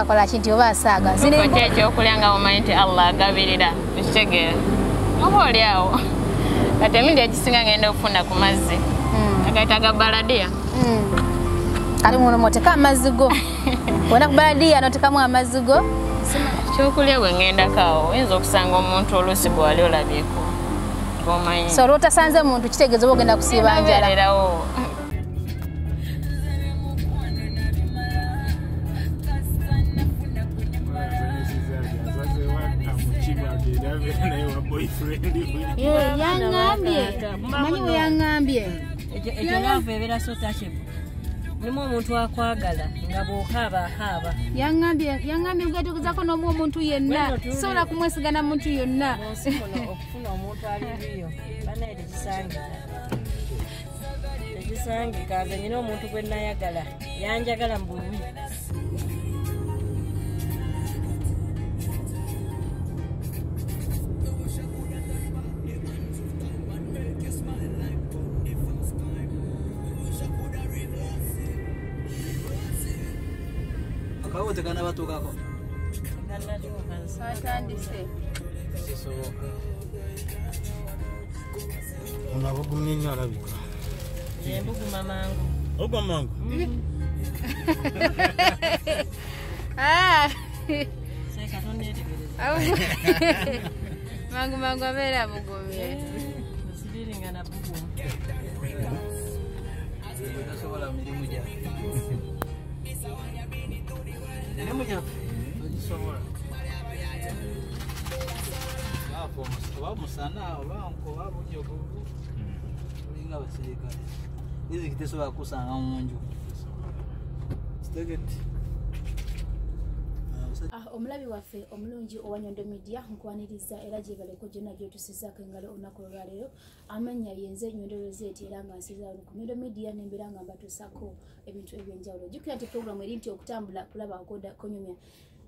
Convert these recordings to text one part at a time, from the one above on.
akola ki nti oba asaaga. Ki ekyokulya nga omanyi nti allah agabirira. Ekitegeera. Oba oli awo. Kati emindi ekisinga ngenda okufuna ku mazzi. Agayita ga baladiya kati muno moteka amazzi go. Wona ku baladiya notekamu amazzi go? Ekyokulya bwe ngendako awo. Oyinza okusanga omuntu oluusi bwali olabyeko. So olwotasanze muntu kitegeeza oba ogenda kusiiba njala Nabeererawo. yaŋambye manyi we yaŋambye ekyo laavu ebeera so takebu mulimu omuntu akwagala nga bw'okaaba akaaba yaŋambye ugetegezaako n'omu omuntu yenna. Sobola kumwesigana muntu yonna okufuna omuntu aliriyo banaye tekisangika tekisangika nze nyina omuntu gwe nayagala yanjagala mu bubi vakuti kana vatukako unavogumnini aravika yembuguma mangu? Mm. Ugwa ah. mangu mangu mangu abeera bugumye zibiringana buguma tasobola mirimu gyange Ne mu yapıyor? Hapo sababu sana banko babo nyo gugu. Inga basirikare. Nizikite soba kusanga mu nju. Stegeti. Omulabi waffe omulungi owa nyondo media nkwaniriza era gyebaleko gyonna gyotusizaako engalo olunaku olwaleero. Amannya yenze nyondo lwezeti era nga nsizaalo ku nyondo media nembeera nga mbatuusako ebintu ebyenjawulo. Jjukira nti programu eri nti okutambula kulaba akoda konyumya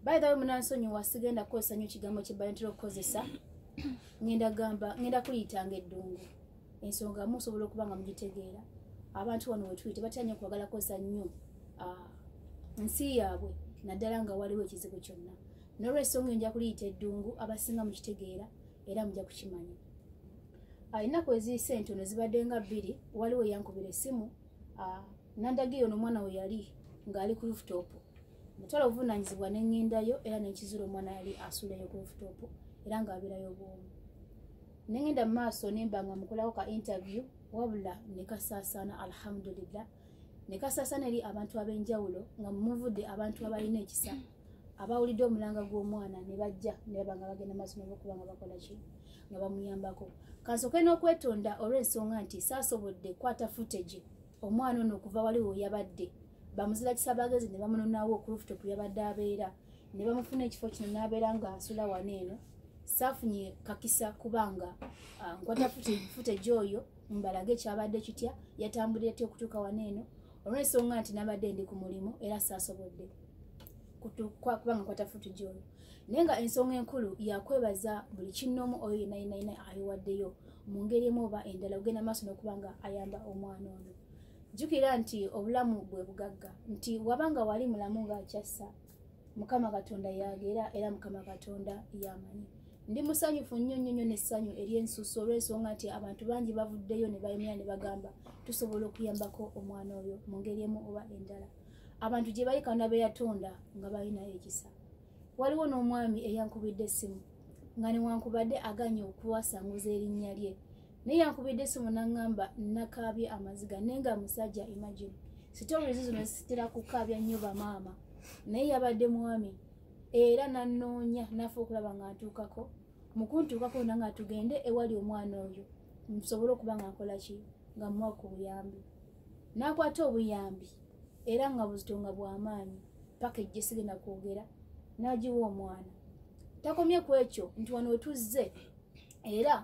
by the way munansonyiwa sigenda kukozesa nnyo ekigambo kye balentera okukozesa ngenda gamba ngenda kuyitanga eddungu. Ensonga musobola okuba nga mugitegeera. Abantu wano wetuli tebatera nnyo kwagala kukozesa nnyo ah, nsi yaabwe naddala nga waliwo ekizibu kyonna. Nolwensonga nja kuliyita eddungu abasinga mukitegeera era mujja kukimanya. Ennaku eziyise entono zibadde nga bbiri waliwo yankubira essimu nandagiyo n'omwana we yali ng'ali ku rooftop. Natwala obuvunanyizibwa neŋŋendayo era nenkizula omwana yali asuulayo ku rooftop era ng'abeerayo bwomu neŋŋenda mu maaso nemba nga mukolako ka interview wabula ne kasaasaana alhamdulillah ne kasaasaana eri abantu ab'enjawulo nga muvudde abantu abalina ekisa. Abawulidde omulanga gw'omwana ne bajja ne baba nga bagenda maaso nabokuba nga bakola ki? Nga bamuyambako. Kansooke n'okwetonda olw'ensonga nti saasobodde kwata footage. Omwana ono okuva wali we yabadde. Bamuzira kisabagezi ne bamunonawo ku rooftop yabadde abeera. Ne bamufuna ekifo kino n'abeera nga asula wano eno. Saafunye kakisa kubanga ah, nkwata footage oyo mbalage kyabadde kitya? Yatambulira ty okutuuka wano eno olw'ensonga nti nabadde ndi ku mulimu era saasobodde. Kubanga nkwata footage oyo naye nga ensonga enkulu yakwebaza buli kinoomu oyo yenayinayina ayiwaddeyo mu ngeri emu oba endala ogenda maaso n'okuba nga ayamba omwana ono. Jjukira nti obulamu bwe bugagga nti wabanga wali mulamu ng'akyassa mukama katonda yageera era mukama katonda yamanyi ndi musanyufu nnyo nnyo nnyo n'essanyu ery'ensusu olw'ensonga nti abantu bangi bavuddeyo ne bayimira ne bagamba tusobola okuyambako omwana oyo mu ngeri emu oba endala. Abantu gye bali katonda be yatonda nga balinayo ekisa. Waliwo n'omwami eyankubidde essimu nga newankubadde aganye okuwasanguza erinnya lye. Naye yankubidde essimu naŋŋamba nakaabye amaziga naye nga musajja imagine. Sitoories zino zitera kukaabya nnyo bamaama naye yabadde mwami era nanoonya nafe okulaba nga ntuukako mukuntuukako na nga tugende ewali omwana oyo nsobole okuba nga nkola ki? Nga muwa ku buyambi. N'akwata obuyambi era nga buzito nga bw'amaanyi paka ejje sigenda kwogera n'agiwa omwana. Takomye ku ekyo nti wano wetuzze era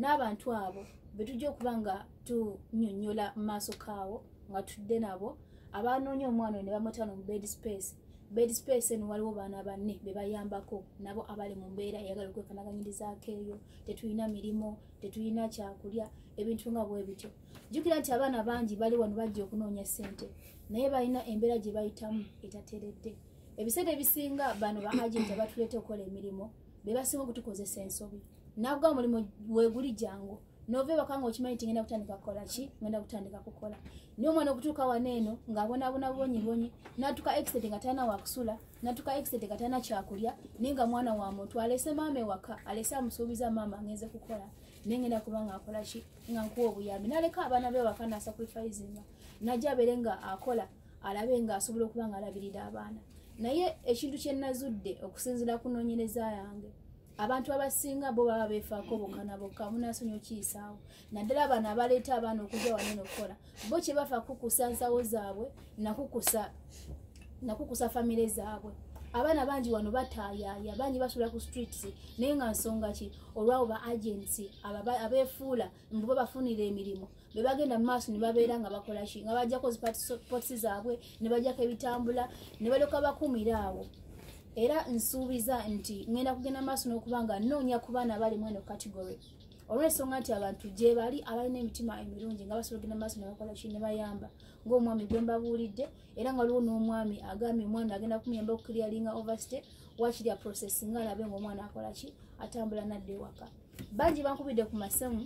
n'abantu abo betujja okuba nga tunyonyola mu maaso kaawo nga tudde nabo abanoonya omwana oyo ne bamutano mu bed space bed space eno waliwo baana banne be bayambako nabo abali mu mbeera eyagala okwekanaganyirizaako eyo. Tetulina mirimu tetulina kyakulya ebintu nga bwe bityo. Jjukira nti abaana bangi bali wano bajja okunoonya ssente naye balina embeera gye bayitamu etateredde. Ebiseera ebisinga bano ba agenti abatuleeta okukola emirimu bebasinga okutukozesa ensobi. Nakuga omulimu weguli jangu nova ewaka nga okimanyi ti ngenda kutandika kukola ki? Ngenda kutandika kukola. Naye omwana okutuuka wano eno ng'abonabona bonyibonyi natuka exit nga talina wakusula natuka exit nga talina kyakulya naye nga mwana wa muntu alese maama ewaka alese amusuubiza maama ngenze kukola naye ngenda kuba nga akola ki? Nga nkuwa obuyambi. Naleka abaana bewaka nasacrificinga najja abeere nga akola alabe nga asobola okuba nga alabirira abaana. Naye ekintu kyenazudde okusinzira ku noonyereza yange abantu abasinga bo baba befaako bokana bokka munasonyi okiyisaawo naddala bano abaleeta abaana okujja wanene okukola. Bo kyebafa kukusa nsawo zaabwe nakukusa nakukusa famire zaabwe. Abaana bangi wano bataayaaya bangi basula ku streets naye nga nsonga ki? Olwabo ba agency abeefuula mbu babafunira emirimu. Bebagenda mumaaso ne babeera nga bakola ki? Nga bajjako zipotisi zaabwe ne bajjako ebitambula ne balyoka bakumira awo era nsuubiza nti ngenda kugenda maaso n'okuba nga nnoonya ku baana abali mweno category. Olw'ensonga nti abantu gye bali abalina emitima emirungi nga basobola ogenda maaso ne bakola ki ne bayamba ng'omwami gwe mbabuulidde era nga waliwo n'omwami agambye omwana agenda kumuyamba okukiryalinga overstay wakirya process nga alabe ngaomwana akola ki? Atambula nadda ewaka. Bangi bankubidde ku masimu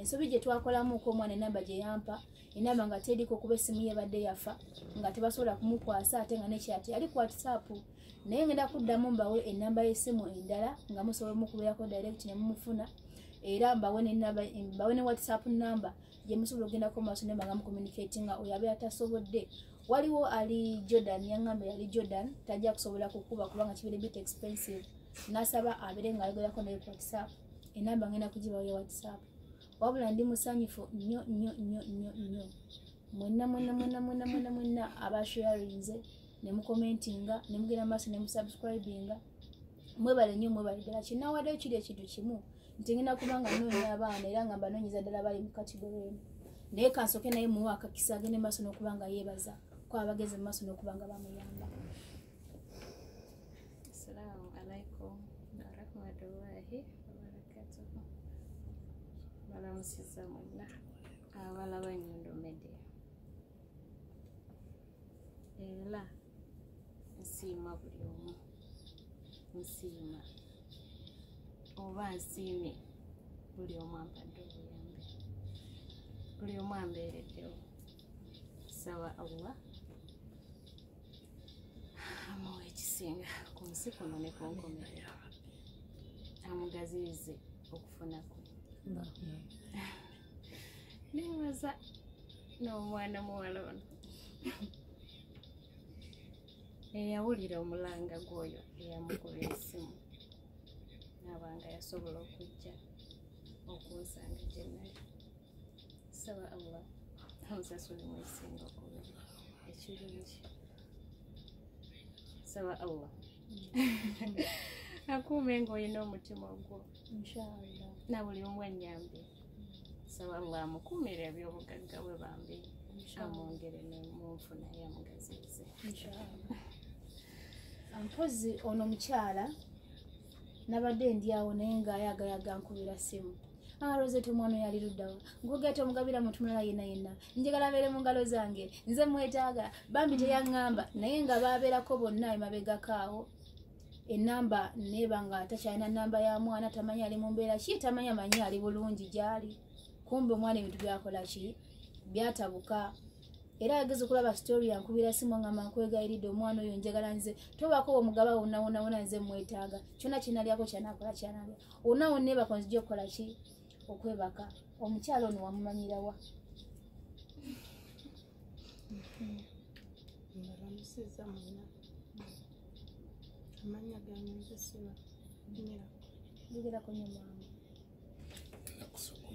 ensobi gye twakolamuko omwana enamba gye yampa enamba nga teriko kuba essimu ye ebadde yafa nga tebasobola kumukwasa ate nga nekyati ali ku whatsapp naye ngenda kuddamu mbawe enamba y'essimu endala nga musobola mukubeerako direct ne mumufuna era mbawe ne whatsapp namba gye musobola ogendako maaso nemba nga mucommunicatinga oyo abeera tasobodde waliwo ali jordan yaŋŋamba yali jordan tajja kusobola kukuba kubanga kibeere bit expensive. Nasaba abeere nga ayogerako naye ku whatsapp enamba ngenda kugibawo ya whatsapp. Wabula ndi musanyufu nnyo nnyo nnyo nnyo nnyo. Mwenna mwenna mwenna mwenna mwenna mwenna abasharinze nemukomentinga nemugenda maaso nemusubscribinga mwebale nnyo mwebale ddala kinawaddeyo kiri ekintu kimu nti ngenda kubanga noonya abaana era nga mbanoonyeza ddala bali mu katigolo eno naye kansoke naye muwe akakisa agende maaso n'okuba nga yeebaza ko abageze mu maaso n'okuba nga bamuyamba Assalamu alaikum warahmatullahi wabarakatuhu. Balamusiza mwenna abalaba Nyundo Media. Era nsiima buli omu, nsiima oba nsiimye buli omu ampadde obuyambi, buli omu ambeereddewo. Saba Allah amuwa ekisinga ku nsi kuno ne ku nkomerero amugaziyize okufuna ku. Neebaza n'omwana muwala ono eyawulira omulanga gwoyo eyamukuba esimu. Nabanga yasobola okujja okunsanga gye nali. Saba allah amusasule mu esinga okuba ekirungi. Saba allah akuume ng'olina omutima ogwo. Na buli omu ennyambe saba allah amukuumira ebyobugagga bwe bambi. Amwongere nemunfuna yamugaziize inshallah mpozi ono mukyala nabadde ndiawo naye ngaayagalaga nkubira simu alozete omwana oyo ali luddawa. Nkugete omugabira muntu mulala yenna yenna. Njagala abeere mu ngalo zange. Nze mwetaaga. Bambi teyaŋŋamba. Naye nga baabeerako bonna emabegako awo. Enamba neeba nga takyalina namba ya mwana tamanyi ali mu mbeera ki? Tamanyi amanyi ali bulungi gyali. Kumbe omwana ebintu byakola ki? Byatabuka era yageze okulaba sitori yankubira simu ngamba nkwegayiridde omwana oyo njagala nze. Tobaako omugaba wonna wonna wonna nze mwetaaga. Kyona kyenalyako kyanakola kyanalya wonna wonna ebako nzija okukola ki? Okwebaka. Omukyalo ono wamumanyirawa mbalamusiza mwena amanya gange nzesiba nyera yogerako nyo mwangu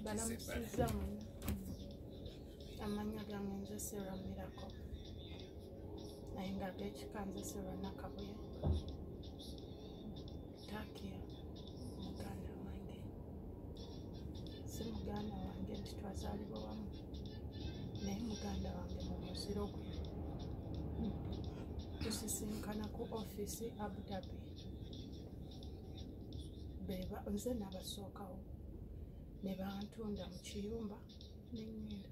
balamusiza mwena amanya gange nzesirwa mirako naye nga gekika nzesirwa nakabuye takiya muganda wange. Si muganda wange nti twazaalibwa wamu. Naye muganda wange mu muziro gwe tusisinkana ku ofiisi abudabi beba nze nabasookawo. Ne bantunda mu kiyumba neŋŋenda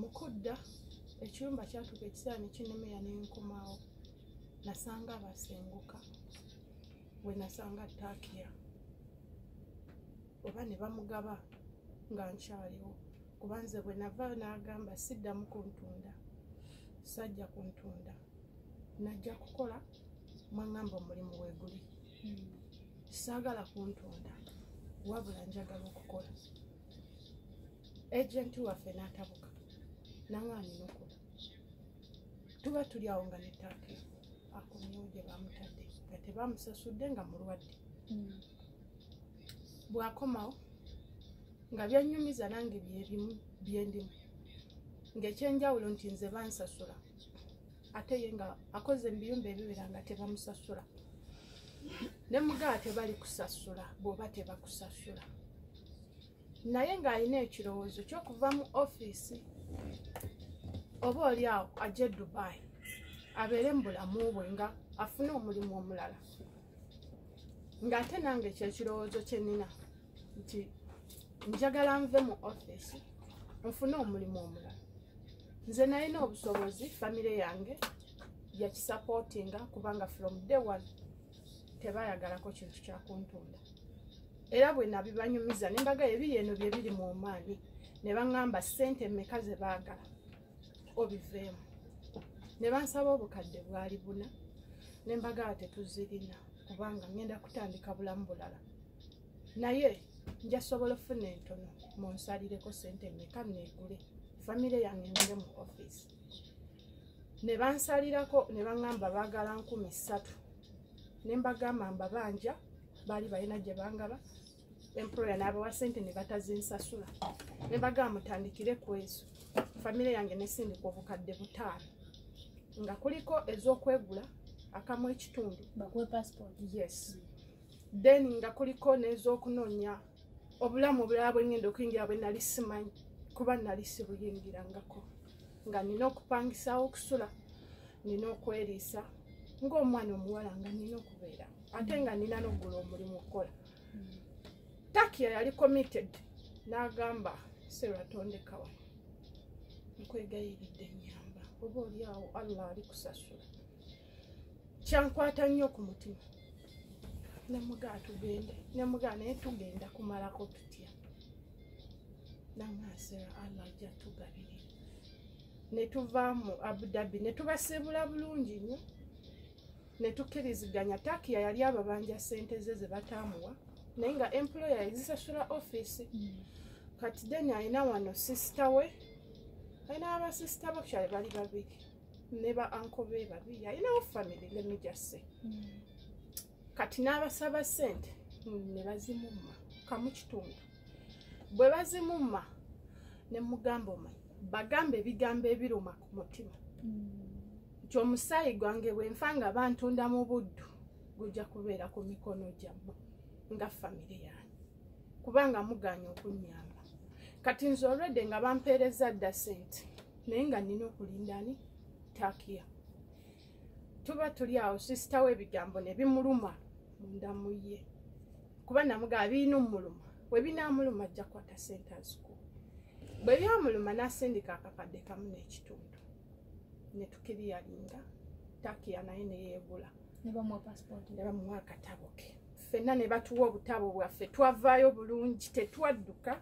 mukudda ekiyumba kyatuka ekiseera ne kinemeya nenkomawo nasanga basenguka bwe nasanga takiya oba ne bamugaba nga nkyaliwo kuba nze bwe nava n'agamba siddamu kuntunda sajja kuntunda. Najja kukola mwaŋŋamba omulimu weeguli. Saagala kuntunda wabula njagala okukola. Ejenti waffe n'atabuka nange anina okola tuba tuli awo nga netaake akomyewo gye bamutadde nga tebamusasudde nga mulwadde. Bwakomawo nga byanyumiza nange byebimu byendimu ngaekyenjawulo nti nze bansasula ate ye nga akoze mubiyumba ebiwera nga tebamusasula. Ne mugaa tebali kusasula bw'oba tebakusasula. Naye ng'alina ekirowoozo ky'okuva mu ofiisi oba oli awo ajje dubai abeere mu bulamu bwe nga afune omulimu omulala. Ng'ate nange kyekirowoozo kye nnina nti njagala nve mu ofiisi nfune omulimu omulala. Nze nalina obusobozi famire yange yakisapootinga kubanga from day one tebayagalako kintu kyakuntunda era bwe nabibanyumiza nembaga ebiri eno bye biri mu maanyi ne baŋŋamba ssente mmeka ze baagala obiveemu. Ne bansaba obukadde bwali buna ne mbagala tetuzirina kubanga ŋŋenda kutandika bulamu bulala. Naye njasobola ofuna entono munsalireko sente mmeka neegule famire yange ngere mu ofiisi ne bansalirako ne baŋŋamba baagala nkumi ssatu. Ne mbagamba mbabanja baali balina gye bangaba employer n'abawa sente ne batazinsasula. Ne bagamba mutandikire ku ezo famire yange nesindika obukadde butaano. Nga kuliko ez'okwegula akamu ekitundu. Yes. Then nga kuliko n'ez'okunoonya obulamu obulala bwengenda okuyingira bwe nali simanyi kuba nali sibuyingirangako. Nga nina okupangisawo okusula nina okweriisa ng'omwana omuwala nga nina okubeera. Ate nga nina n'oggula omulimu okukola. Takiya yali committed n'agamba serwatondekawa nkwegayiridde enyamba. Oba oli awo allah ali kusasula kyankwata nnyo ku mutima. Nemugaa tugende nemugaa naye tugenda kumalako tutya? Nangasera allah ajja tugabirira netuva mu abudabi netubasiibula bulungi nnyo. Netukkiriziganya takiya yali ababanja sente ze ze bataamuwa naye nga employer yazisasula ofiisi kati then alina wano sisita we alina abasisita bakyali bali babiri ne ba anko be babiri alinawo famire lemijase kati n'abasaba sente ne bazimumma kamu kitundu. Bwe bazimumma ne mugamba omanyi. Bagambe ebigambo ebiruma ku mutima. Nti omusaayi gwange bwenfa nga bantunda mu buddu gujja kubeera ku mikono gyammwe nga famire yange. Kubanga muganya okunyamba kati nze olwedde nga bampeereza dda sente naye nga nina okulindani takiya tuba tuli awo sisita we ebigambo ne bimuluma munda mu ye. Kuba namugaa birina omuluma bwe binamuluma ajja kukwata sente azikuwa bwe byamuluma nasindika akakadde kamu n'ekitundu. Netukiriyalinga takiya naye neyeegula ne bamuwa ne akatabo ke. Ffenna ne batuwa obutabo bwaffe twavaayo bulungi tetwadduka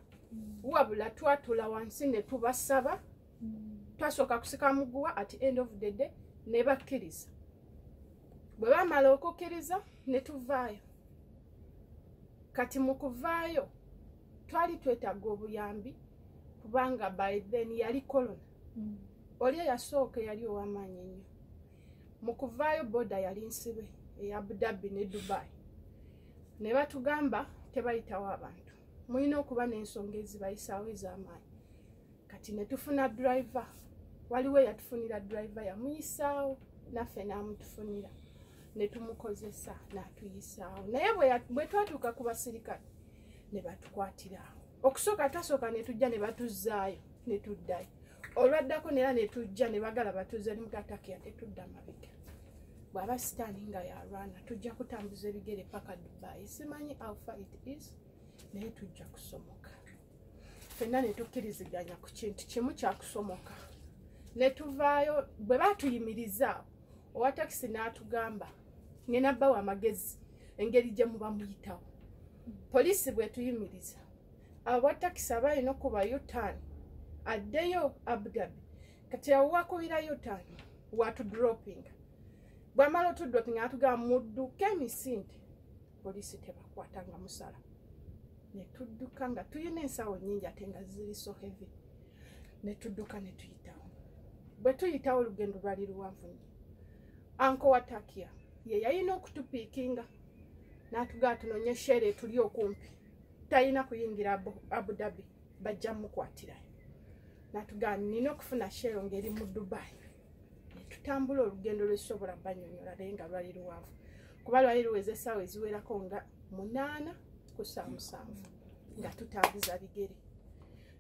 wabula twatula wansi ne tubasaba twasooka kusika muguwa at end of the day ne bakkiriza. Bwe bamala okukkiriza ne tuvaayo. Kati mu kuvaayo twali twetaaga obuyambi kubanga by then yali kolona oli eyasooka yali ow'amaanyi ennyo mu kuvaayo boda yali nsibe eya abudabi ne dubai. Ne batugamba tebayitawo abantu mulina okuba n'ensonga ezibayisaawo ez'amaanyi. Kati ne tufuna driver. Waliwo eyatufunira driver yamuyisaawo naffe n'amutufunira. Ne tumukozesa n'atuyisaawo naye bwe twatuuka ku basirikale ne batukwatirawo okusooka tasooka ne tujja ne batuzzaayo ne tuddayo. Olwaddako nera ne tujja ne bagala batuzza nimugatakiya tetudda mabega. Bw'aba sitaani nga yalwana tujja kutambuza ebigere paka dubai. Simanyi alpha it is naye tujja kusomoka. Ffenna ne tukkiriziganya ku kintu kimu kyakusomoka ne tuvaayo bwe batuyimiriza owa takisi n'atugamba ngena bbawo amagezi engeri gye muba muyitawo. Poliisi bwetuyimiriza aba takisi aba alina okuba yutan addeyo abudabi kati awo wakubira yutan watudropinga bwamala otudropinga atugamba mudduke emisinde poliisi tebakwatanga musala netudduka nga tulina ensawo nyingi ate nga ziri so heavy. Netudduka netuyitawo bwe tuyitawo olugendo lwali luwanvu nnyo. Anko wa takia ye yalina okutupiikinga n'atugaa tunonye shere tuli okumpi. Talina kuyingira Abu- abudabi bajja mukwatirayo natugaa nina okufuna shero ngeri mu dubai. Netutambula olugendo lwesobola banyonyola naye nga lwali luwanvu. Kuba lwali luweza essaawa eziwerako nga munaana ku saa musanvu nga tutambuza bigere.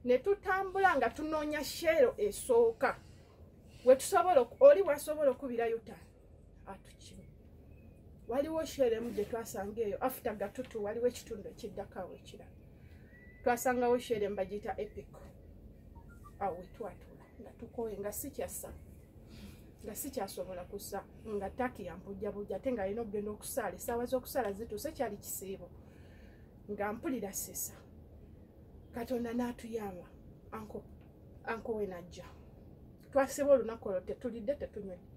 Ne tutambula nga tunoonya shero esooka. Wetusobola oli wasobola okubirayo tani atukime. Waliwo shero emu gye twasanga eyo afuta gatutu waliwo ekitundu ekiddakawo ekirala. Twasangawo shero emu bagiyita epico awo wetwatula nga tukoye nga sikyassa nga sikyasobola kusa nga taki yampujjabujja ate nga alina okugenda okusaala essaawa z'okusaala zituuse kyali kisiibo nga mpulira sisa katonda n'atuyamba anko anko we najja. Twasiba olunaku olwo tetulidde tetunywedde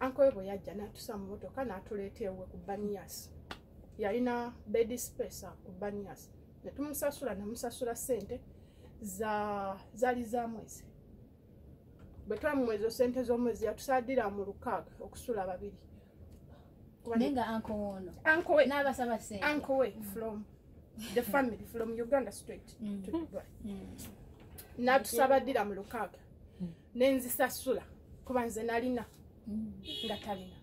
anko we bwe yajja n'atusa mu motoka n'atuleeta ewe ku banias yalina bed space awo ku banias ne tumusasula namusasula sente za zaali za mwezi. Bwe twamuwa ezo sente z'omwezi yatusaadira mu lukaaga okusula babiri naye nga anko woono anko we n'abasaba sente way from the family from uganda straight Mm. to dubai natusabadira mu lukaaga nenzisasula kuba nze nalina nga talina.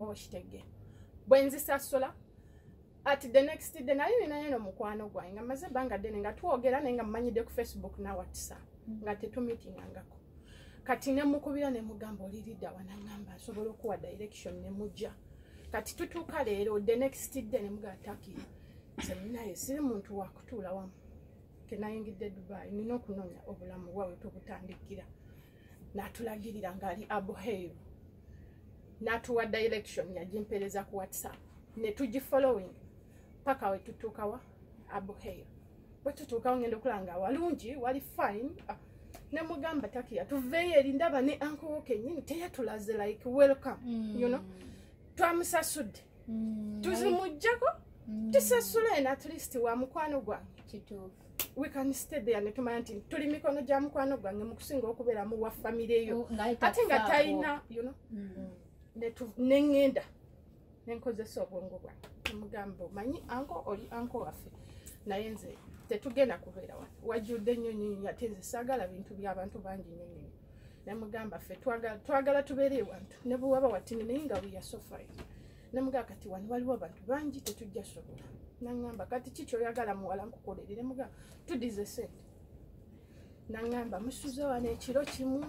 Oba kitegera bwe nzisasula ati the next day nali ninayo nomukwano gwange nga maze ebbanga ddene nga twogera naye nga mumanyidde ku facebook na whatsapp nga tetumitingangako. Kati nemukubira nemugamba oliridda wanaŋamba nsobola okuwa direction nemujja kati tutuuka leero the next day nemugamba takira nze ninaye siri muntu wakutuula wamu. Kenayingidde dubai nina okunoonya obulamu bwawe tubutandikira natulagirira ngaali abuheiru natuwa direction yagimpereza ku whatsapp. Netugifollowing paka wetutuukawa abuheiru bwetutuukawo ngenda okulaba nga walungi wali fine. Ah, nemugamba takiya tuveeyo eri ndaba ne ankowo kenyini teyatulaze like welcome you know twamusasudde. Tuzimugjako tusasule eno at least wa mukwano gwange kituufu. We can stay there netumanya nti tuli mikono gya mukwano gwange mukusinga okubeera mu wa famire eyo. Oh, ate nga talina know? Netu- neŋŋenda nenkozesa obwongo bwange nemugamba omanyi anko oli anko waffe. Naye nze tetugenda kubeera wajjudde nnyo nyonyi ate nze saagala bintu by'abantu bangi nnyo nnyo nemugamba ffe twagala tubeere ewantu. Ne bwe waba watini naye nga weyasofayo nemugamba kati wano waliwo abantu bangi tetujja sobola. Naŋŋamba kati ki kyoyagala muwala nkukolerere? Mugamba tudize sente naŋŋamba musuze wano ekiro kimu?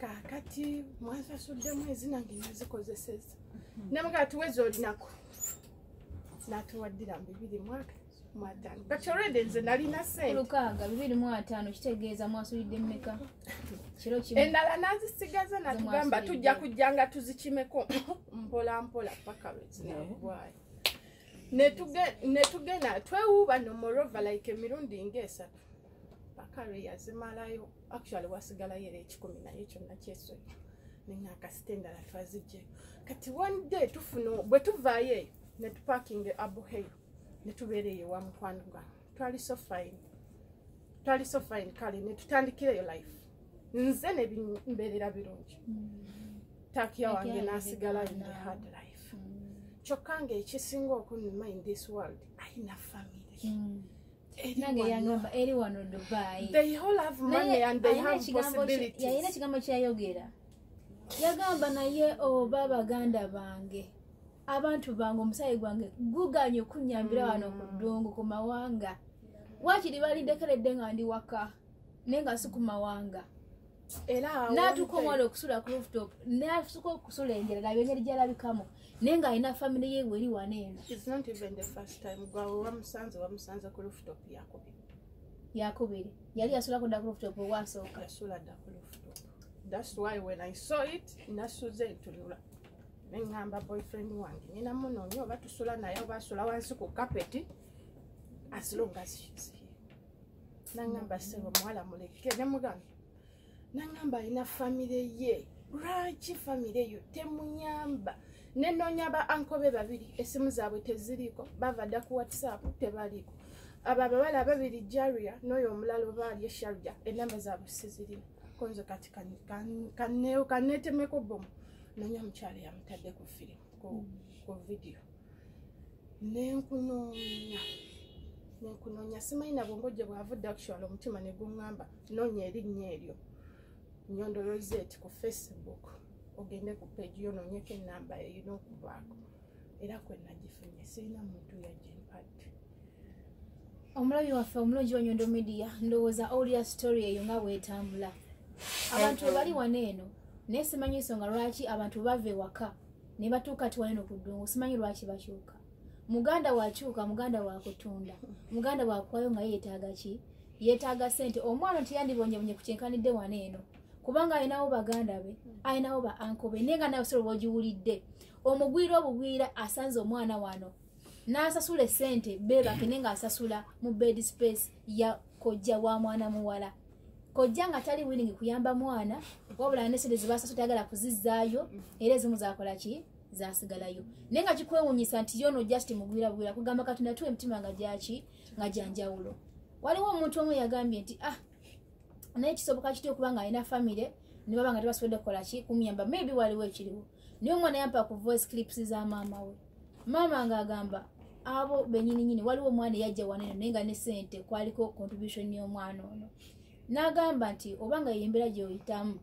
Kaakati mwansasuddemu ezinange nazikozeseza nemugamba tuwezi olinako natuwaddira mu bibiri mwaka mwataano kati olwedde nze nalina sente lukaaga bibiri mu ataano kitegeeza mwasulidde mmeka? Kiro kimu. Endala nazisigaza natugamba tujja kujja nga tuzikimeko. Mpola mpola paka lwezinabwayo netugenda twewuuba nomorova like emirundi ngaesatu paka lwe yazimalayo. Actually wasigalayo era ekikumi naye kyonna kyesonya neŋakasite endala twazijjeyo. Kati one day tufuna bwe tuvaayo eyo netupakinga abuheyo netubeera eyo wa mukwano gwange twali so fine. Twali so fine kale netutandikirayo life. Nze nebimbeerera birungi. Takiya wange nasigala in the hard life. Kyokka nga ekisinga okunuma in this world ayina family. Eri nange wano. yangamba eri wano dubai. Yalina ekigambo kyayogera. Yagamba naye oba baganda bange abantu bange omusayi gwange guganye okunyambira wano ku ddungu ku mawanga. Wakiri balindekeredde nga ndi waka naye nga si ku mawanga. N'atuuka omwala okusula ku rooftop n'asuka okusula enjala laba engeri gyalabikamu naye ng'alina famire ye weri wano eno. It's not even the first time. Gwawe wamusanze wamusanze ku rooftop yakubiri. Yali yasula kudda ku rooftop owasooka yasula dda ku rooftop. Thats why when i saw it nasuze ntunula neŋŋamba boyfriend wange. Nina munoonya oba tusula naye oba asula wansi ku kapeti as long as she's here. Naŋŋamba sebo muwala muleke nemugamba naŋŋamba alina famire ye. Lwaki famire yo temuyamba nenoonya ba ankobe babiri esimu zaabwe teziriiko bava dda ku whatsapp tebaliiko. Abo abawala ababiri jaria n'oyo omulala oba ali esharja enamba zaabwe sizirina. Konze kati kan- kan- kanne- kanneetemeko bomu nonya mukyala yamutadde ku firimu ku- vidiyo nenkunoonya nenkunoonya simanyi nabwongojje bwavudde actual omutima ne guŋŋamba noonya erinnya eryo nyondo rosette ku facebook. Ogende ku page yo noonyeko enamba erina okuvaako era kwenagifunye sirina muntu yagimpadde omulabi waffe omulungi wa nyondo media ndowooza olya story eyo nga bwetambula. Abantu bali wano eno naye simanyi nsonga lwaki abantu bava ewaka ne batuuka ti waneno ku ddungu simanyi lwaki bakyuka. Muganda wakyuka muganda wakutunda muganda wakuwayo nga yeetaaga ki? Yeetaaga sente omwana tiyandibonyebonye ku kyenkanidde wano eno kubanga alinawo baganda be alinawo ba anko be naye nga nawe solo bwogiwulidde omugwira obugwira asanze omwana wano n'asasula esente bebake naye ng'asasula mu bed space ya kojja wa mwana muwala kojja nga tali willing kuyamba mwana wabula nesente zebasasula tayagala kuzizaayo era ezimu zakola ki? Zasigalayo naye nga kikwewunyisa nti yono just mugwira bugwira kugamba katonda tuwa emitima nga gyaki nga gyanjawulo waliwo omuntu omu yagambye nti ah naye kisoboka kitya okuba nga alina famire ne baba nga tebasobodde kukola ki? Kumuyamba maybe waliwo ekiriwo. Naye omwana yampa ku voice clips za maama we. Maama ng'agamba abo benyininyini waliwo omwana eyajja waneno naye nga ne sente kwaliko contribution y'omwana ono n'agamba nti obanga yembeera gyoyitamu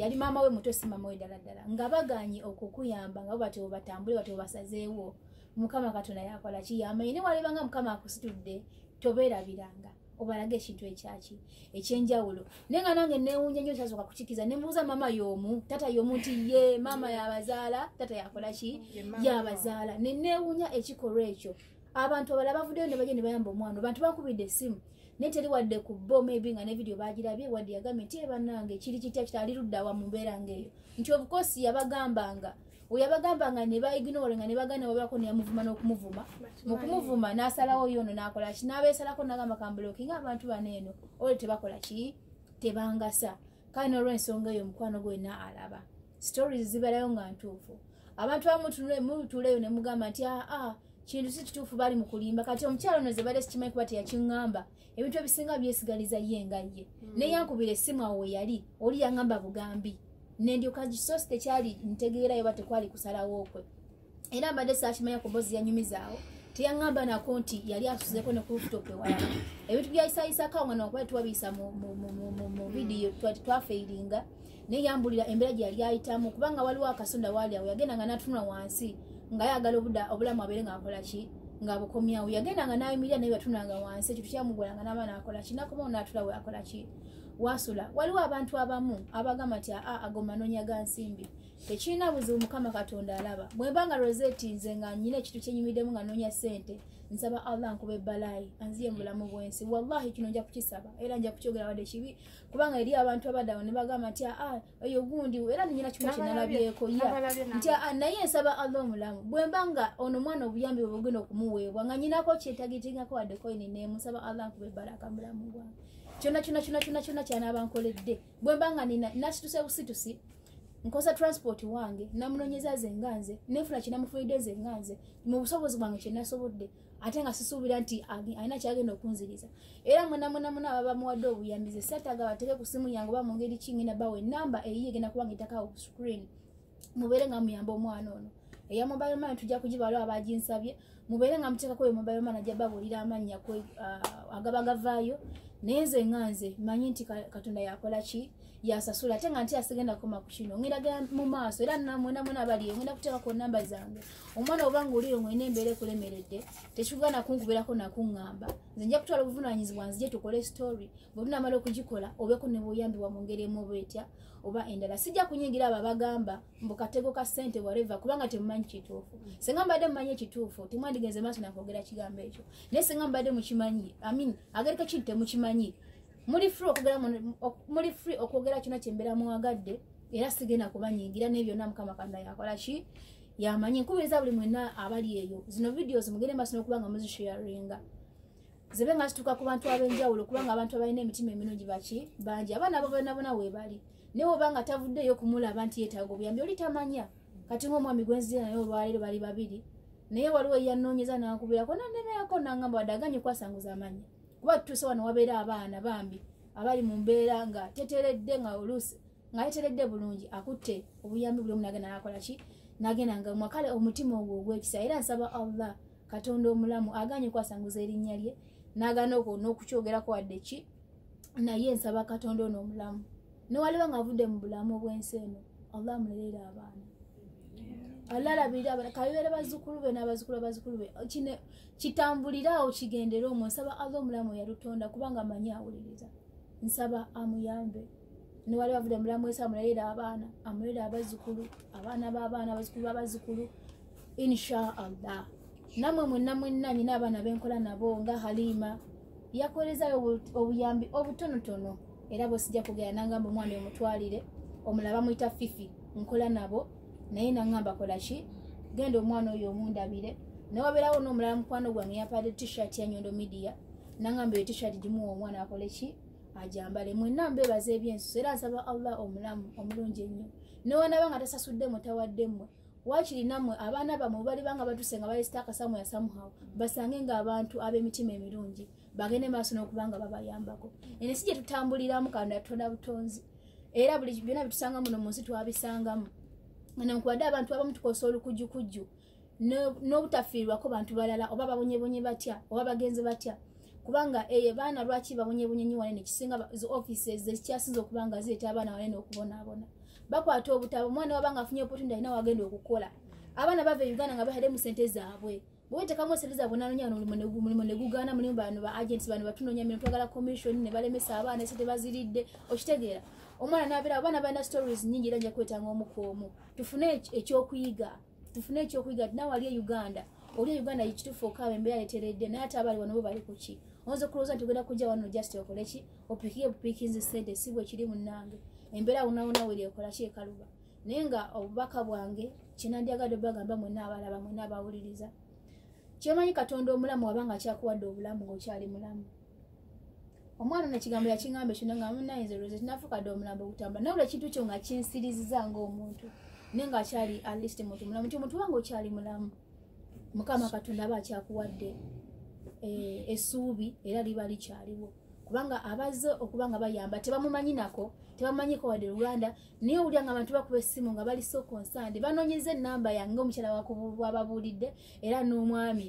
yali maama we muto si maama we ddala ddala nga baganye okukuyamba nga bo batyo batambule batyo basazeewo mukama katonda yakola ki? Yamanyi ne walibanga mukama akusitudde tobeerabiranga obalage ekintu ekyaki? Ekyenjawulo. Naye nga nange newunya nyo kyasooka kukikiza nemubuuza maama y'omu tata y'omu nti ye maama yabazaala tata yakola ki? Yabazaala. Nenewunya ekikolwa ekyo. Abantu abalala bavuddeyo ne bajja ne bayamba omwana abantu bakubidde essimu naye teri wadde ku bo maybe nga ne vidiyo bagirabye wadde yagambye nti ebannange kiri kitya kitali luddawa mu mbeera ngaeyo nti course yabagambanga we yabagambanga ne baignore nga ne bagana wabako neyamuvuma n'okumuvuma. Mu kumuvuma n'asalawo yono n'akola ki? N'abeesalako n'agamba kambuloki ng'abantu bano eno olwo tebakola ki? Tebangasa. Kale n'olwensonga eyo omukwano gwena alaba. Stories zibeerayo nga ntuufu. Abantu abamu mutuuleyo ne mugamba nti aa kintu si kituufu bali mu kulimba. Kati omukyalo ono ze badde sikimanyi kuba teyakiŋŋamba ebintu ebisinga byesigaliza ye nga ye. Naye yankubira essimu awo we yali oli yaŋŋamba bugambi. Nendyoka kisosi tekyali ntegeerayo ba tekwali kusalawo okwe. Era mbadde saakimanya ku mbozi yanyumizaawo teyaŋŋamba nako nti yali asuzeko ne kurufutop ewalala ebintu byayisayisako nga nokuba tuwabiyisa mu- mu vidiyo twa- twafeiringa naye yambulira embeera gye yali ayitamu kubanga waliwo akasonda waali awo yagenda nga natunula wansi ngaayagala obudda obulamu abeere ngaakola ki? Nga bukomyawo yagenda nga nayimirira naye batunulanga wansi ekintu kyamugolanga naba nakola ki? Nakomawo natula we akola ki? Wasula. Waliwo abantu abamu abagamba nti aa agoma nonya ga nsimbi. Tekirina buzibu mukama katonda alaba. Bwembanga roseti nze nga nyina ekintu kyenyumiddemu nga nonya sente nsaba allah nkuba ebbalayi anziye mu bulamu bwensi. Wallahi kino nja kukisaba era nja kukyogera wadde kibi kubanga eri abantu abaddawo ne bagamba nti aa eyo gundi era ninyina kimu kinalabyeko ya. nti aa naye nsaba allah omulamu. Bwembanga ono mwana obuyambi bwe bugenda okumuweebwa nga nyinako kyetagitingako wadde koini neemu nsaba allah nkuba ebbalaka mu bulamu bwange kyonna kyonna kyonna kyonna kyonna kyanaba nkoledde. Bwembanga nina nasituse busitusi nkosa transport wange namunonyeza ze nganze nefuna kinamufunidde ze nganze mu busobozi bwange kyenasobodde ate nga sisuubira nti alina kyagenda okunziriza. Era mwenamunamuna ababa bamuwadde obuyambi ze sataga bateke ku simu yange oba mu ngeri kingina bawe enamba eyiye egenda kuba nga etakawo ku screen. Mubeere nga muyamba omwana ono. Eya mobile man tujja kugibalawo abaginsabye mubeere nga muteekako eyo mobile man ajja babuulira amannya ah, agaba gavaayo. Naye nze nga nze manyi nti Ka- katonda yakola ki yasasula ate nga nti asigenda kukoma ku kino. Ngendagera mu maaso era namwenamwena abaliyo ngenda kuteekako namba zange. Omwana obanga oliyo ngolina embeera ekulemeredde tekigana kunkubirako nakuŋŋamba. Nze nja kutwala obuvunanyizibwa nzije tukole story bwe tunamala okugikola obeko ne buyambibwa mu ngeri emu oba etya oba endala. Sijja kunyingira abo abagamba mbu katego ka ssente wareva kubanga temumanyi kituufu. Singa mbadde mumanyi ekituufu temwandigenze maaso nakwogera kigambo ekyo. Naye singa mbadde mukimanyi amin ageriko kintu temukimanyi muli free okwogera kyona kyembeera muwagadde era sigenda kubanyiigira naye byonna mukama katonda yakola ki? Yamanyi. Nkubiriza buli mwenna abali eyo. Zino videos mugende maaso n'okuba nga muzisharinga zibe nga zituuka ku bantu ab'enjawulo kubanga abantu abalina emitima emirungi baki bangi. Abaana abo bonabona weebali naye oba nga tavuddeyo kumulaba nti yeetaaga obuyambi oli tamanya? Kati ngaomwami gwenzira naye olwaleero bali babiri. Naye waliwo eyanoonyeza nankubirako nandemerako nangamba wadde aganye kwasanguza amanya kuba tutuuse wano wabeera abaana bambi abali mu mbeera nga teteredde nga oluusi nga yeteredde bulungi akutte obuyambi buli omu nagenda nakola ki? Nagenda nga mwakale omutima ogwo ogwekisa era nsaba allah katonda omulamu aganye kwasanguza erinnya lye nagana n'okukyogerako wadde ki? Naye nsaba katonda ono omulamu. Newaliba nga avudde mu bulamu obw'ensi eno allah amulerere abaana allah alabirira abaana kabibeere bazzukulu be n'abazzukulu bazzukulu be. Kino kitambuliraawo kigendere omwo. Nsaba allah omulamu yalutonda kubanga amanyi awuliriza. Nsaba amuyambe. Newali bavudde mu bulamu esi amulerere abaana amulerere abazzukulu abaana b'abaana abazzukulu b'abazzukulu. Insha allah nammwe mwenna mwenna nyina abaana benkola nabo nga halima yakolezayo obu- obuyambi obutonotono. Era bwesijja kugera nangamba omwana omutwalire omulala bamwyita fifi nkola nabo naye nangamba kolaki genda omwana oyo omundabire. Newabeerawo n'omulala mukwano gwange yapaade tshirt ya nyondo media. Nangamba eyo tshirt gimuwa omwana akole ki? Ajambale mwenna mbeebaza ebyensuso era nsaba allah omulamu omulungi ennyo. Newanaba nga tasasuddemu tawaddemmwe wakiri nammwe abaana bammwe bali banga batuse nga bali sitaakasamu ya samuhaw basange ngaabantu ab'emitima emirungi bagende maaso n'okubanga babayambako. Ensi gye tutambuliramu katonda yatonda butonzi. Era byonna byetusanga muno mu nsi twabisangamu nenkubadde abantu abamu tukosa olukujjukujju n'obutafiirwako bantu balala oba babonyebonye batya oba bagenze batya kubanga eyo baana lwaki babonyebonye nyo wanene kisinga offices ekyasinza okuba nga zireeta abaana wanene okubonaabona bakwata obutabo omwana wabanga afunye opportunity alina wagenda okukola abaana bava e uganda nga bahaddemu sente zaabwe. Bwetekamu sente zaabwe ne- omulimu ne gugaana mulimu bano ba agents bano batunoonya mirimu twagala commission ne balemesa abaana esente baziridde okitegeera omwana nabeera abaana balina stories nyingi era nja kwetanga omu ku omu. Tufune ekyokuyiga tufune ekyokuyiga nawe ali e uganda. Oli e uganda yekitufu okaaba embeera yeteredde naye ate abali wano bo bali kuki oyinza okulowooza nti ogenda kujja wano just okoleki opiikire bupiikinzi sente si bwe kiri munnange. Embeera wonawona weri ekolaki ekaluba naye nga obubaka bwange kinandyagadde bagamba mwenna abalaba mwenna abawuliriza. Kyomanyi katonda omulamu wabanga akyakuwadde obulamu ng'okyali mulamu omwana ono ekigambo yakiŋamba ekyo nga munayinza olwoza tinafukadde omulambo ogutambula naye buli ekintu kyo nga kinsiriziza ng'omuntu naye ngaakyali alist muntu mulamu. Nti omuntu wange okyali mulamu mukama katonda aba akyakuwadde eh, essuubi era liba likyaliwo. Kubanga abazze okuba nga bayamba tebamumanyi nako tebamumanyiko wadde luganda naye owulira nga abantu bakuba essimu nga bali so concerned banoonyeza enamba yange omukyala wababuulidde era n'omwami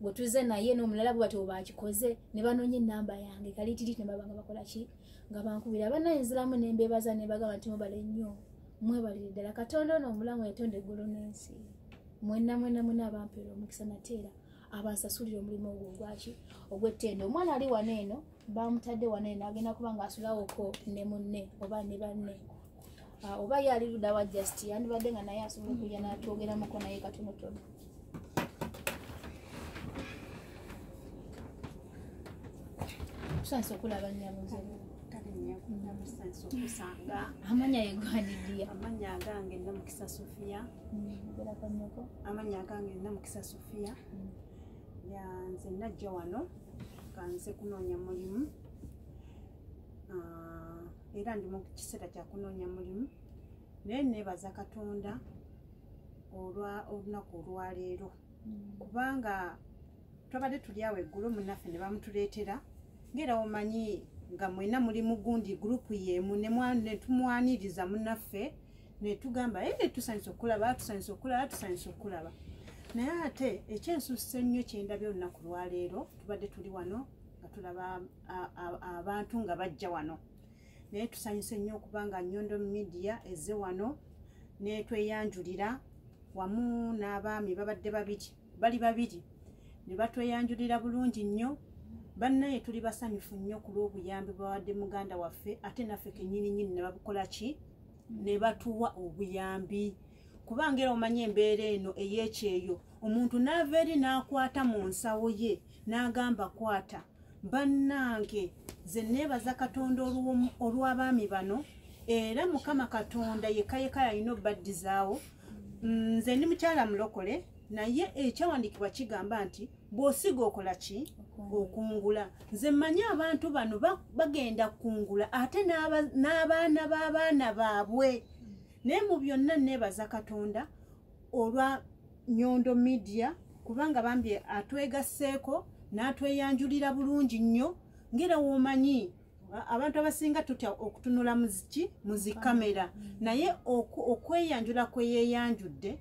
bwe tuze naye n'omulala bwe batyo bakikoze ne banoonya enamba yange kalitiriti ne baba nga bakola ki? Nga bankubira banayinziramu nembeebaza ne bagamba nti mubale nnyo mwebalire ddala. Katonda ono omulamu yatonda eggulu n'ensi. Mwenna mwenna mwenna abampeera omukisa nate era abansasulira omulimu ogwo ogwaki ogw'ettendo omwana ali wano eno bamutadde wano eno agenda kuba nga asulawoko ne munne oba ne banne. Ah, oba ye ali ludda wa just yandibadde nga naye asobola okujja n'atwogeramuko naye katonotono tusanisa okulaba nyamuze amanya yegwanidiya amanya agange namukisa sofiya berakanyoko amanya agange namukisa sofiya ya nze najja wano kanze kunoonya mulimu. Ah, era ndi mu kiseera kya kunoonya mulimu. Naye neebaza katonda olwa olunaku olwaleero kubanga twabadde tuli awo eggulu munaffe ne bamutuleetera ngaera omanyi nga mwena muli mugundi gurupu yemu ne mwa- ne tumwaniriza munaffe netugamba ee tusanyusa okulaba tusanyusa okulaba tusanyusa okulaba. Naye ate ekyensusa ennyo kyendabye olunaku lwaleero tubadde tuli wano nga tulaba abantu nga bajja wano. Naye tusanyusa ennyo okuba nga nyondo media ezze wano netweyanjulira wamu n'abaami babadde babiri bali babiri ne batweyanjulira bulungi nnyo bannaye tuli basanyufu nnyo ku lw'obuyambi bwawadde muganda waffe ate naffe kenyininyini ne babukola ki? Ne batuwa obuyambi. Kubanga era omanyi embeera eno ey'ekyeyo omuntu n'ava eri n'akwata mu nsawo ye n'agamba kwata. Bannange ze neebaza katonda olw'abaami bano era mukama katonda yekka yekka yalina obaddizaawo Mm, nze ndi mukyala mulokole naye ekyawandiikibwa kigamba nti bw'osiga okola ki? Okungula. Nze mmanyi abantu bano ba- bagenda kungula ate n'aba- n'abaana b'abaana baabwe. Naye mu byonna neebaza katonda olwa nyondo media kubanga bambye atwegasseeko n'atweyanjulira bulungi nnyo. Ngera woomanyi abantu abasinga tutya okutunula muziki muzikamera. Naye oku- okweyanjula kwe yeeyanjudde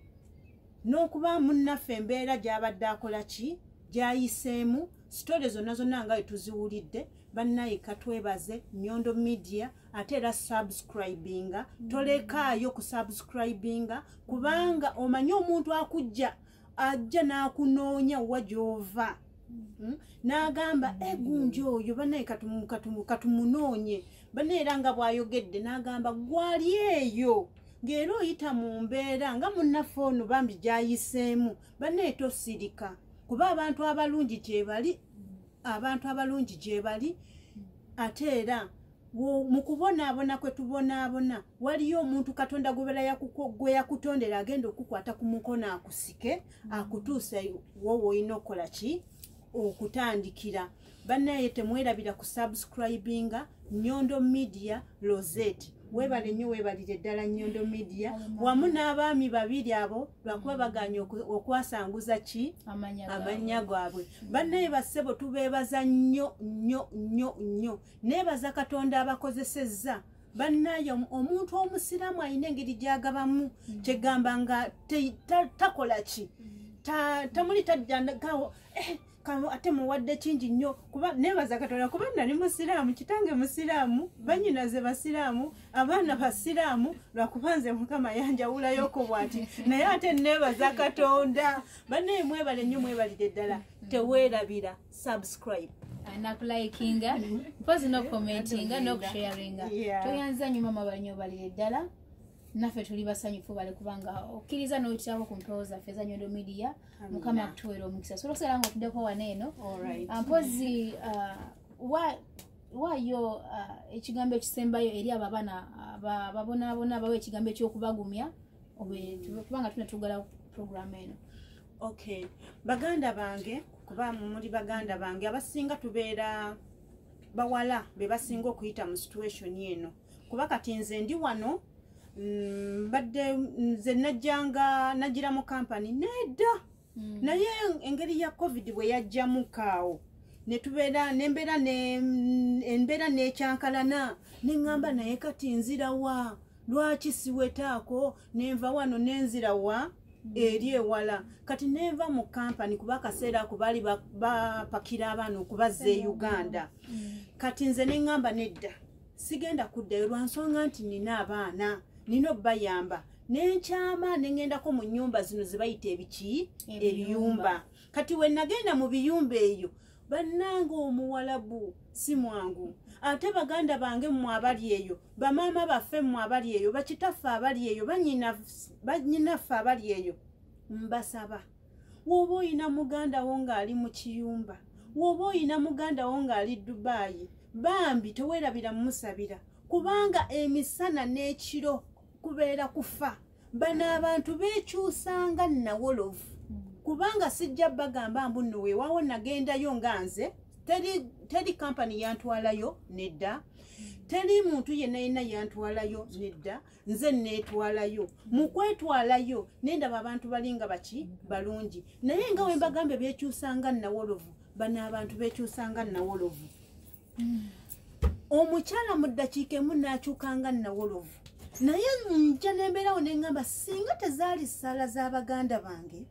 n'okuba munnaffe embeera gy'abadde akola ki? Gy'ayiseemu. Sitole zonna zonna nga wetuziwulidde bannaye katwebaze nyondo media ate era subscribinga. Tolekaayo ku subscribinga kubanga omanyi omuntu akujja ajja n'akunoonya wa gy'ova. Mm? n'agamba egunji oyo banaye katumu- katumu- katumunoonye banaye era nga bw'ayogedde n'agamba gwali eyo ng'era oyita mu mbeera nga munnaffe ono bambi gy'ayiseemu banaye tosirika kuba abantu abalungi gye bali abantu abalungi gye bali ate era mu kubonaabona kwe tubonaabona waliyo omuntu katonda yakuko- gwe yakutondera agenda okukwata ku mukono akusike akutuuse wowe olina okukola ki? Okutandikira. Bannaye temwerabira ku subscribinga nyondo media rosette weebale nnyo weebalire ddala nyondo media. Wamu n'abaami babiri abo lwakuba baganye oku- okwasanguza ki? Amanya amanya gaabwe. Bannaye bassebo tubeebaza nnyo nnyo nnyo nnyo. Neebaza katonda abakozesezza. Bannaye om- omuntu omusiraamu alina engeri gyagabamu. Kyegamba nga takola ki? Ta- tamuli tajjagawo ate muwadde kingi nnyo. Kuba neebaza katonda kuba nali musiraamu kitange musiraamu banyinaze basiraamu abaana basiraamu lwakuba nze mukama yanjawulayoko bwati. Naye ate neebaza katonda bannaye mwebale nnyo mwebalire ddala. Teweerabira subscribe. Nakulayikinga mpozi nokukomentinga nokusharinga toyanza nyuma mabanyi obalire ddala naffe tuli basanyufu bale kubanga okkiriza n'oyitirawo ku mpewo zaffe eza nyondo media mukama akutuweera omukisa. Sobola okuseera nga otuddeko wano eno. Ah, mpozi ah, wa- waayo ah, ekigambo ekisembayo eri abo abaana aba- babonaabona bawa ekigambo ekyokubagumya kubanga tuna tugala programu eno. Okay. Baganda bange kuba muli baganda bange abasinga tubeera bawala be basinga okuyita mu situation eno. Kuba kati nze ndi wano mbadde nze najjanga nagira mu kampani nedda. Naye engeri ya covid bwe yajjamukaawo netubeera nembeera ne- embeera nekyankalana neŋŋamba naye kati nzirawa lwaki siwetaako? Nenva wano nenzirawa eri ewala. Kati nenva mu kampani kuba akaseera ako baali ba- bapakira abaana okubazza e uganda. Kati nze neŋŋamba nedda. Sigenda kuddayo lwansonga nti nina abaana nina obayamba nenkyama neŋŋendako mu nyumba zino zebayita ebiki? Ebiyumba. kati we nagenda mu biyumba eyo bannanga omuwalabu si mwangu. Ate baganda bange mmwe abali eyo bamaama baffe mmwe abali eyo bakitaffe abali eyo banyina- banyinaffe abali eyo mbasaba. Woba oyina muganda wo ng'ali mu kiyumba woba oyina muganda wo ng'ali dubaayi bambi teweerabira mumusabira kubanga emisana n'ekiro kubeera kufa. Bano abantu beekyusanga nawolovu kubanga sijja bagamba mbu nno weewaawo nagendayo nga nze teri, kampani yantwalayo nedda. Teri muntu yenna yenna yantwalayo nedda nze neetwalayo. Mu kwetwalayo nendaba abantu balinga baki? Balungi. Naye nga we mbagambye beekyusanga nawolovu bano abantu beekyusanga nawolovu omukyala mu ddakiika emu n'akyukanga nawolovu naye nja nembeerawo neŋŋamba singa tezaali ssaala z'abaganda bange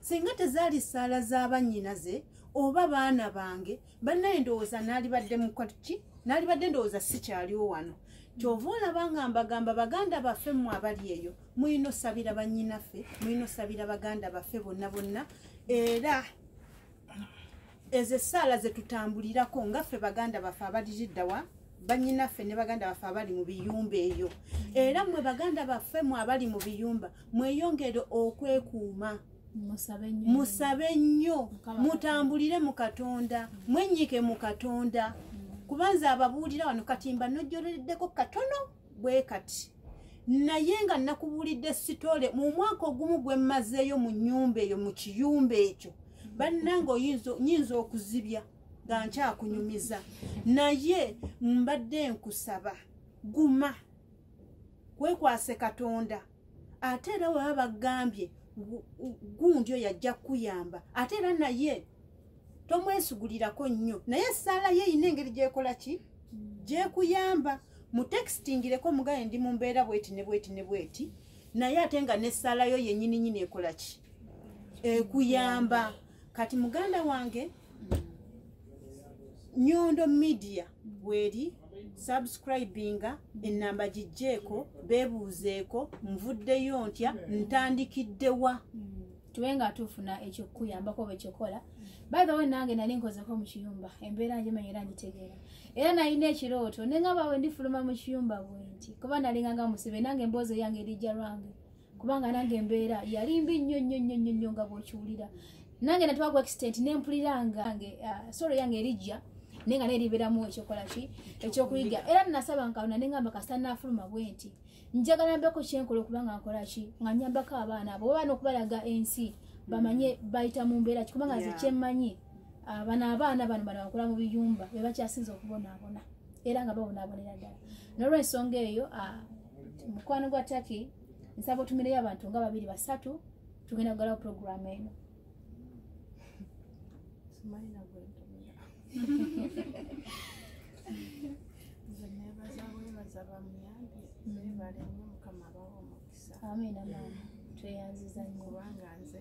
singa tezaali ssaala z'abannyinaze oba baana bange bannaye ndowooza naalibadde mukoki naalibadde ndowooza sikyaliwo wano. Kyova olaba nga mbagamba baganda baffe mmwe abali eyo mulina osabira bannyinaffe mulina osabira baganda baffe bonna bonna era ezo essaala ze tutambulirako nga ffe baganda baffe abaliriddawa bannyinaffe ne baganda baffe abali mu biyumba eyo. Era mmwe baganda baffe mmwe abali mu biyumba mweyongere okwekuuma. Musabe nnyo. Mutambulire mu katonda. Mwenyike mu katonda. Kubanza ababuulira wano katimba nojjolereddeko katono bwe kati. Naye nga nakubuulidde sitole mu mwaka ogumu gwe mmazeeyo mu nnyumba eyo mu kiyumba ekyo bannanga oyinza- nyinza okuzibya nga nkyakunyumiza. Naye mbadde nkusaba guma. Wekwase katonda. Ate era weba bagambye gu- gu- gundi oyo ajja kukuyamba. Ate era naye tomwesigulirako nnyo. Naye essaala ye eyina engeri gyekola ki? Gyekuyamba. Muteksitingireko mugaye ndi mu mbeera bweti ne bweti ne bweti naye ate nga nessaala yo yennyini nyini ekola ki? Ekuyamba. Kati muganda wange nyondo media bweri subscribinga enamba gijjeeko beebuuzeeko nvuddeyo ntya ntandikiddewa tube nga tufuna ekyokuyambako oba ekyokola way nange nali nkozeko mu kiyumba embeera njimanya era ngitegeera era nalina ekirooto nengamba bwe ndifuluma mu kiyumba bwe nti kuba nalinganga musibe nange emboozi yange erijja lwange. Kubanga nange embeera yali mbi nnyo nnyo nnyo nnyo nnyo nga bw'okiwulira. Nange natwaku accident nempuliranga nge solo yange erijja naye nga neribeeramu ekyokola ki ekyokuyiga era nasaba nkawuna nengamba kasita nafuluma bwe nti njagala mbeko kyenkola okubanga nkola ki? Nga nyambako abaana abo oba n'okubalaga ensi bamanye bayita mu mbeera ki? Kubanga nze kyemmanyi ah, bano abaana bano bano bakola mu biyumba be bakyasinza okubonaabona. Era nga babonaabonera ddala. Nolwensonga eyo ah, mukwano gwa taki nsaba otumireyo abantu nga babiri basatu tugenda kugalawo puroguramu eno nze nebaza bwebaza bamuyambye beebale nnyo mukama abawa omukisa amina maama tweyanziza nnyo kubanga nze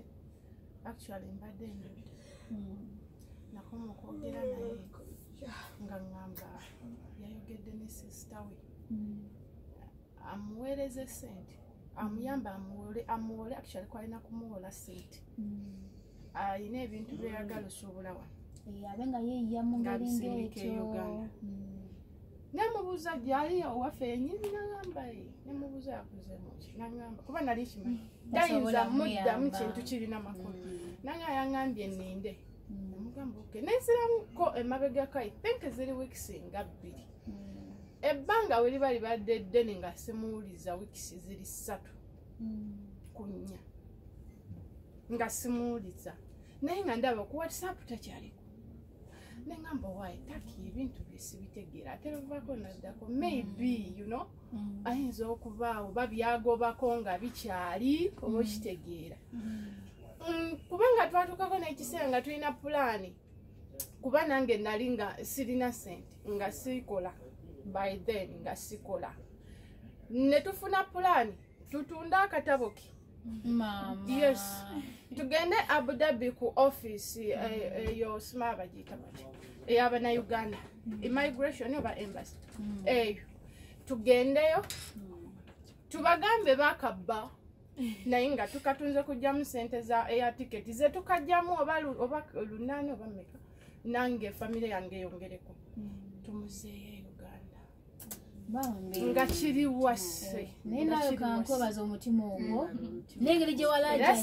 actually mbadde ndudde Mm. nakoma okwogera naye nga ŋŋamba yayogedde ne sisita we Mm. amuweereze sente amuyambe amuwole actually kwalina kumuwola sente Mm. ayina ebintu byeyagala osuubula wano Eh, abe nga yeeyiya mu ngeri abisindika e ng'ekyo. Uganda. Mm. nemubuuza gyali owaffe yenyini naŋamba ye nemubuuza yakuze muki naŋamba kuba nali kimanyi tayinza Tasobola muddamu kintu kirina makulu. Nange yaŋambye ninde namugamba oke. Nensiramuko emabegako i think ziri wiikisi nga bbiri. Ebbanga we liba libadde ddene nga simuwuliza wiikisi ziri ssatu. Ku nnya. Nga simuwuliza. Naye nga ndaba ku whatsapp takyaliko neŋamba waayi taki ebintu byesibitegeera ate luvaako naddako maybe you know? Mm. ayinza okubaawo oba byagobako nga bikyali oba okitegeera. Mm, kubanga twatuukako n'ekiseera nga tulina pulaani kuba nange nali nga sirina sente nga sikola. By then nga sikola. Ne tufuna pulaani tutunde akatabo ke Mama. yes. Tugende abudabi ku offisi eh, eyo sima bagiyita bati. Ey'abanauganda immigration oba embassy. Eyo tugendeyo. Tubagambe bakabba. Naye nga tukatunze kujjamu sente za air ticket. Ze tukajjamu oba lu- oba lunaani oba meka nange famire yange eyongereko. Tumuzeeyo uganda Bambi. Nga kiri wase. Naye wase. kankobaza omutima ogwo. N'engeri gye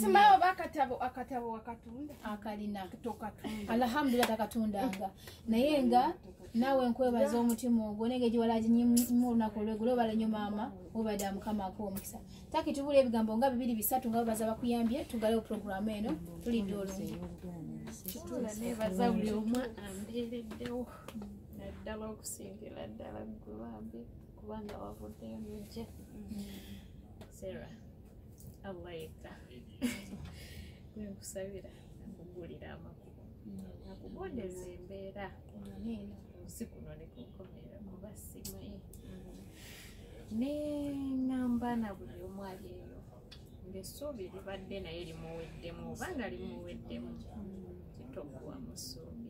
simayo oba akatabo wakatunda akalina. Alhamdulillah takatundanga naye nga naawe nkwebaza omutima ogwo. N'engeri gye walajanyimu olunaku olwegula obala nnyo maama obadde mukama ako omukisa. Taki tubula ebigambo nga bibiri bisatu nga babaza bakuyambye tugalewo puroguramu eno tulidde olungi. Kitula nebaza buli omu ambeereddewo naddala okusingira ddala gulwambi kubanga wavuddeyo nojja sera allah yekka gwenkusabira nakugulira amakubo. Nakugondeza embeera ensi kuno nekukomera kuba simanyi neŋŋamba na buli omu ali eyo. Ngaessuubi libadde naye limuweddemu oba nga limuweddemu. Kitogwa mu ssuubi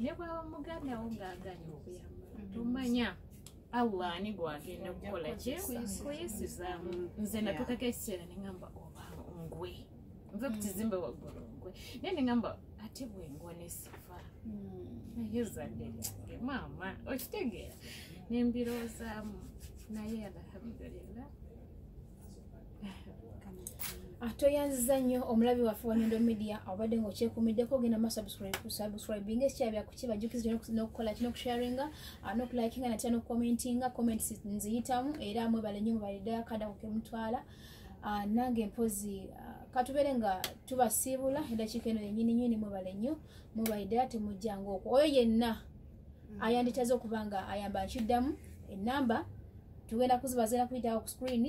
ne bwaba mugandawo ng'aganya okuyamba tomanya allah ani gwagenda kukola ki kuyisizaamu nze natuukako ekiseera neŋamba oba ngwe nve ku kizimbe waggulu ngwe. Naye neŋamba ate bwengwa nesifa naye zadde lyange maama okitegeera. Nembiroozaamu naye alhamdulillah Ah, tweyanziza nnyo omulabi waffe wa nyondo media obadde ngaokyekumiddeko ogenda musubscribing ekikyabya kukibajjukiza nokukola ki nokusharinga nokulikinga natya nokukomentinga comments nziyitamu era mwebale nnyo mubaliddeyo akadako kemutwala Ah, nange mpozi ah, katubeere nga tubasiibula edakiika eno yenyininyini mwebale nnyo mubaliddeyo ate mujjanga okwo oyo yenna ayanditaze okuba nga ayamba nkiddamu enamba tugenda kuzibazena kuyitawo ku screen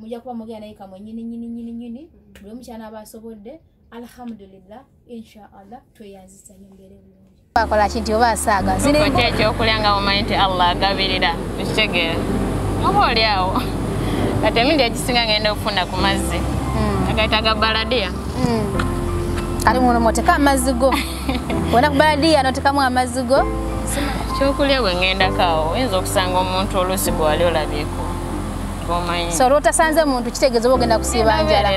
mujja kuba mugenda naye kamwe nyini nyini nyini nyini. Buli omukyana aba asobodde alhamdulillah inshaallah tweyanziza nyo mbeere bulungi bakola ki nti oba asaaga? Kati ekyokulya nga bumanyi nti allah agabirira. Ekitegeera oba oli awo. Kati emindi ekisinga ngenda okufuna ku mazzi. Agaita ga baladiya. Kati muno moteka amazzi go. Wena kubaladiya notekamu amazzi go? Ekyokulya bwe ngendako awo. Oyinza okusanga omuntu oluusi gwali olabyeko so olwotasanze muntu kitegeeza oba ogenda kusiiba njala